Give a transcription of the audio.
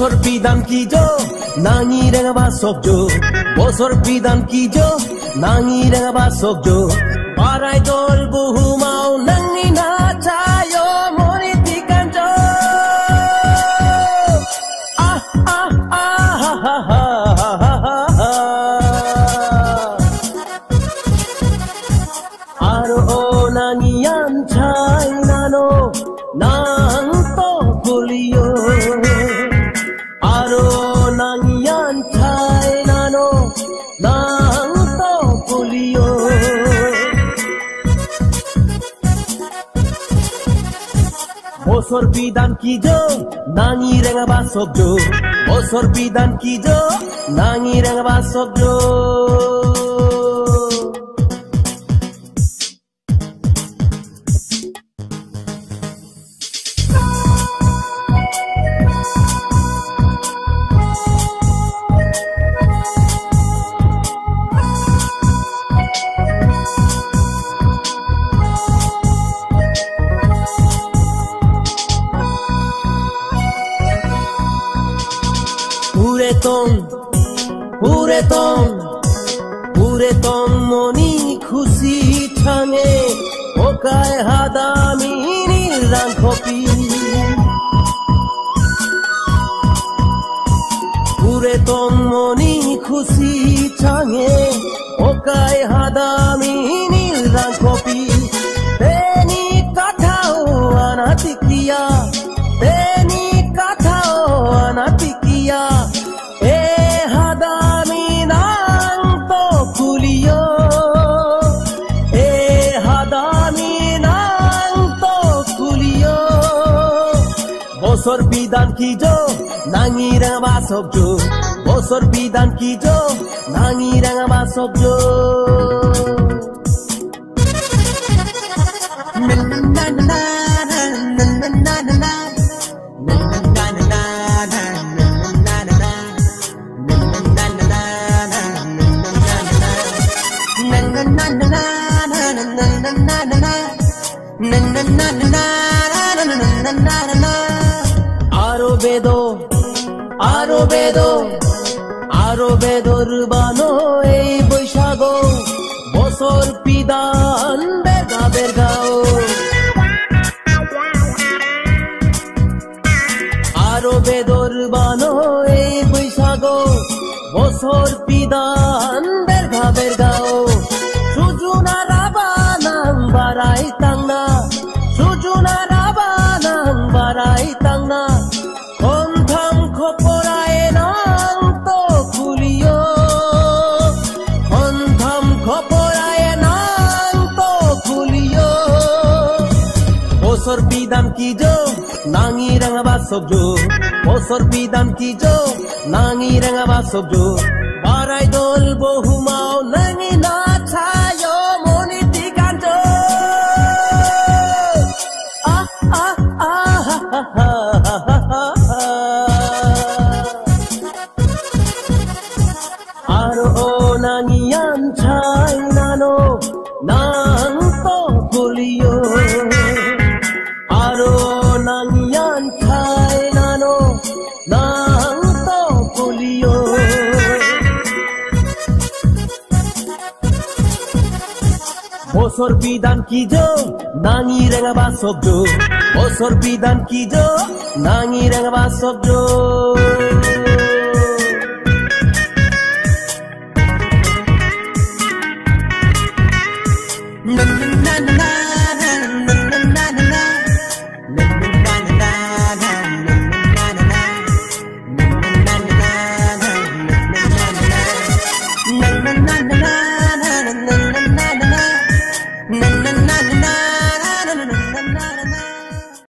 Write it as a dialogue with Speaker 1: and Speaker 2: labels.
Speaker 1: বছর বিধান কি জো? নাঙি রেঙাবা সবজো বছর বিধান কি জো? নাঙি রেঙাবা সবজো পারাই দল বহুমাও নাঙি না চায়, মনি তিকান জো। আর ও নাঙিয়ান ছাই। ছাই নানো নাং তো গুলিও বছর বিধান কি জো? নাঙি রেঙাবা সবজ বছর বিধান কি জো? নাঙি রেঙাবা সবজ পুরেতন পুরেতন পুরেতন মনি খুশি ঠাঙে ওকায় হাদামি নীলাং খপি। পুরেতন মনি খুশি ঠাঙে ওকায় হাদামি বছর বিধান কি জো নাঙি রাঙা সবজ বছর বিধান কি জো নাঙি রাঙা সবজ আরও বেদ, আরও বেদ, আরও বেদর বানো এই বৈশাখ। বছর পিদান বেগা বেগাও আরও বেদর বানো এই বৈশাখ। বছর পিদান বেরঘা বেরগাও সুজুনা রাবানাং বারাই তাংনা বছর বিধান কি জো? নাঙি রাঙাবা সবজ বছর বিধান কি জো? নাঙি রাঙাবা সবজ বারাই দল বহুমাও নাঙি না জো। আর ও ছাই নানো নাং বছর বিধান কি জো নাঙি রেঙাবা শব্দ বছর বিধান কি জো নাঙি রেঙাবা সবজ